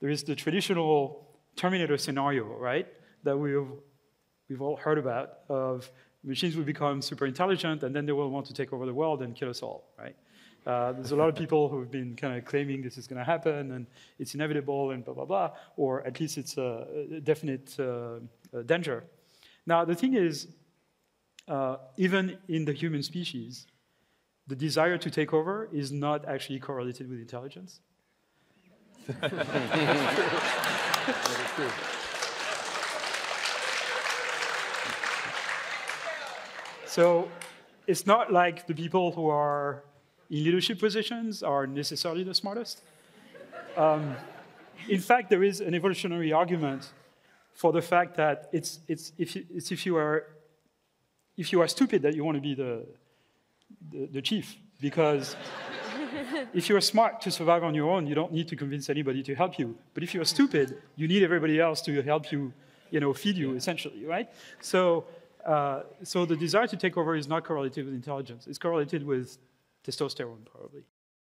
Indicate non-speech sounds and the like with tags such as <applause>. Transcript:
there is the traditional Terminator scenario, right? That we've, we've all heard about of machines will become super intelligent and then they will want to take over the world and kill us all, right? Uh, there's a lot of people who have been kind of claiming this is going to happen and it's inevitable and blah, blah, blah, or at least it's a, definite uh, danger. Now, the thing is, uh, even in the human species, the desire to take over is not actually correlated with intelligence. <laughs> So it's not like the people who are in leadership positions are necessarily the smartest. Um, in fact, there is an evolutionary argument for the fact that it's, it's, if, you, it's if, you are, if you are stupid that you want to be the, the, the chief. Because <laughs> if you're smart to survive on your own, you don't need to convince anybody to help you. But if you're stupid, you need everybody else to help you, you know, feed you, essentially, right? So uh, so the desire to take over is not correlated with intelligence. It's correlated with testosterone, probably.